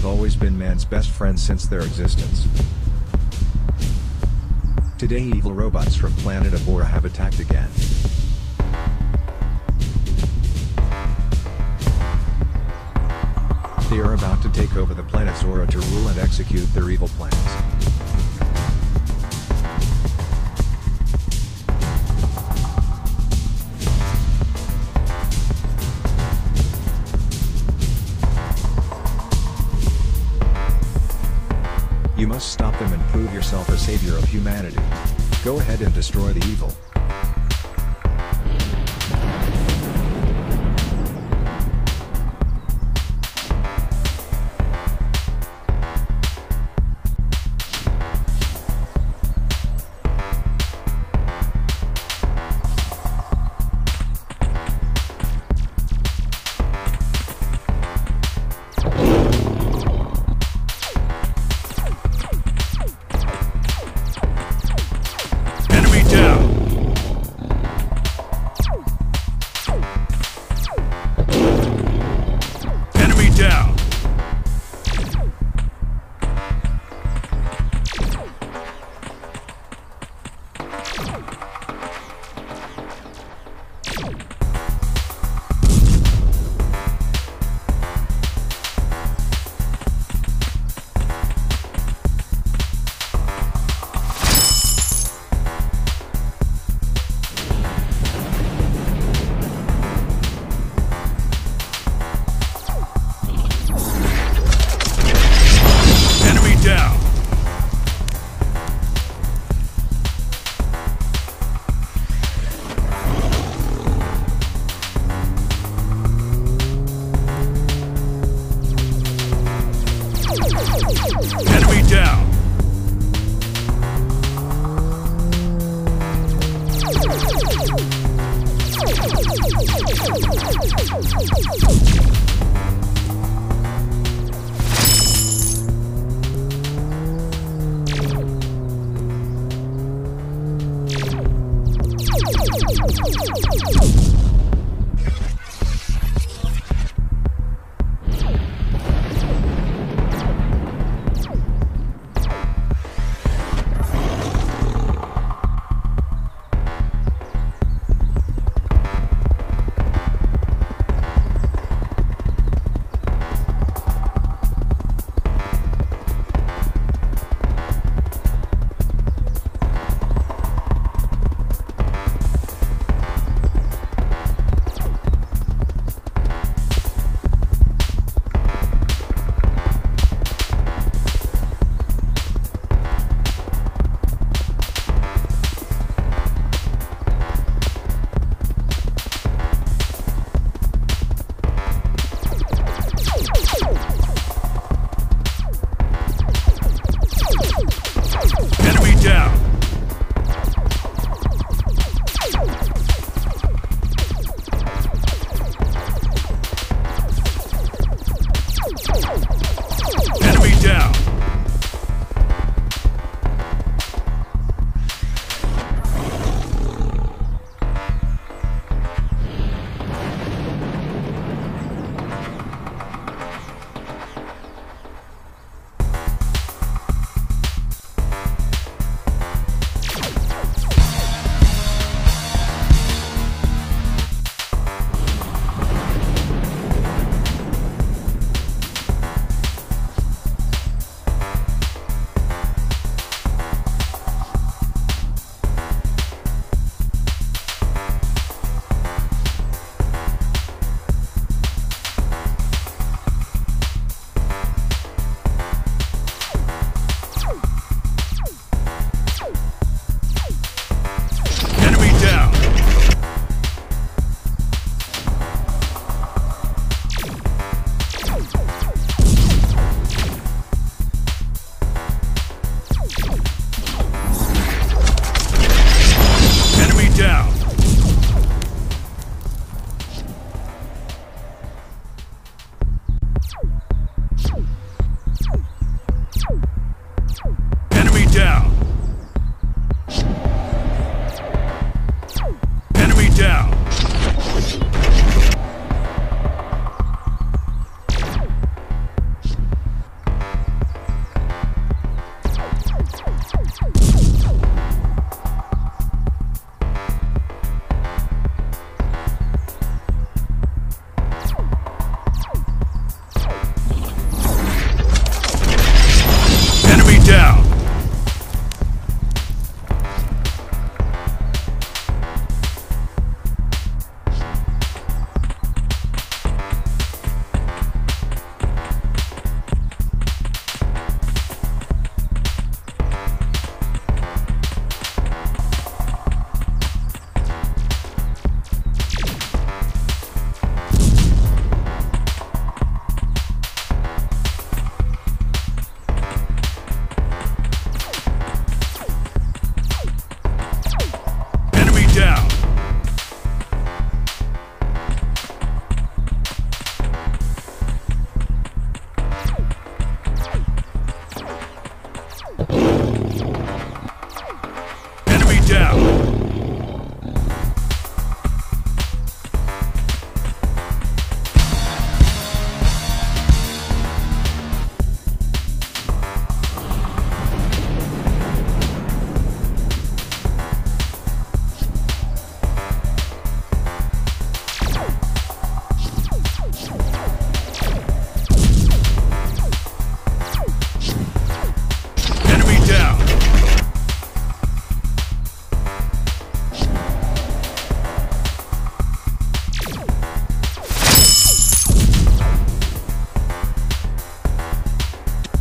have always been man's best friends since their existence. Today evil robots from planet Abora have attacked again. They are about to take over the planet Zora to rule and execute their evil plans. You must stop them and prove yourself a savior of humanity. Go ahead and destroy the evil. Thank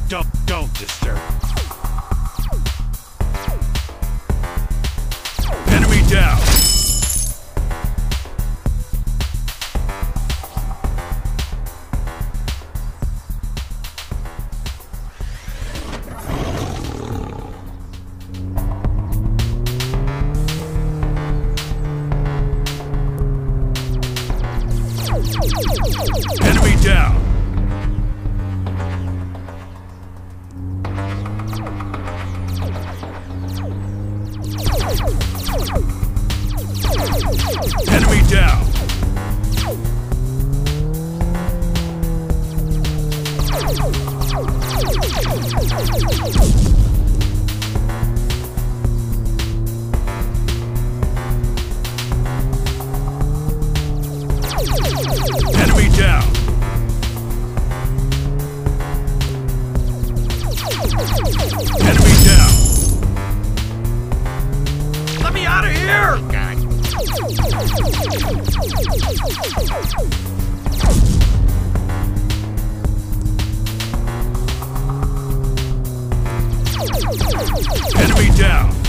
Don't, don't disturb. Enemy down. Enemy Enemy down.